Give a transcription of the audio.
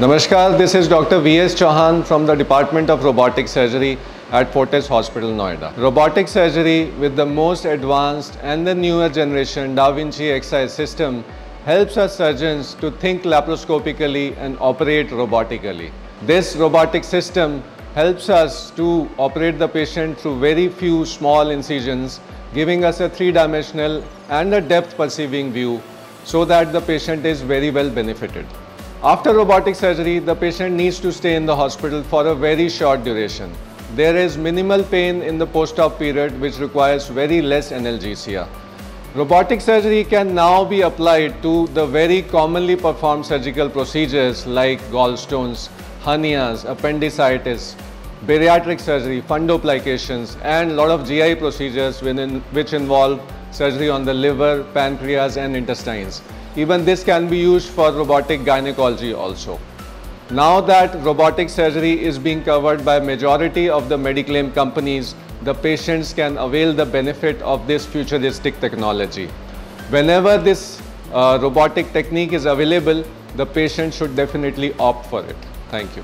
Namaskar, this is Dr. V.S. Chauhan from the Department of Robotic Surgery at Fortis Hospital, Noida. Robotic surgery with the most advanced and the newer generation Da Vinci Xi system helps us surgeons to think laparoscopically and operate robotically. This robotic system helps us to operate the patient through very few small incisions, giving us a three-dimensional and a depth perceiving view so that the patient is very well benefited. After robotic surgery, the patient needs to stay in the hospital for a very short duration. There is minimal pain in the post-op period which requires very less analgesia. Robotic surgery can now be applied to the very commonly performed surgical procedures like gallstones, hernias, appendicitis, bariatric surgery, fundoplications and a lot of GI procedures within, which involve surgery on the liver, pancreas and intestines. Even this can be used for robotic gynecology also. Now that robotic surgery is being covered by majority of the Mediclaim companies, the patients can avail the benefit of this futuristic technology. Whenever this uh, robotic technique is available, the patient should definitely opt for it. Thank you.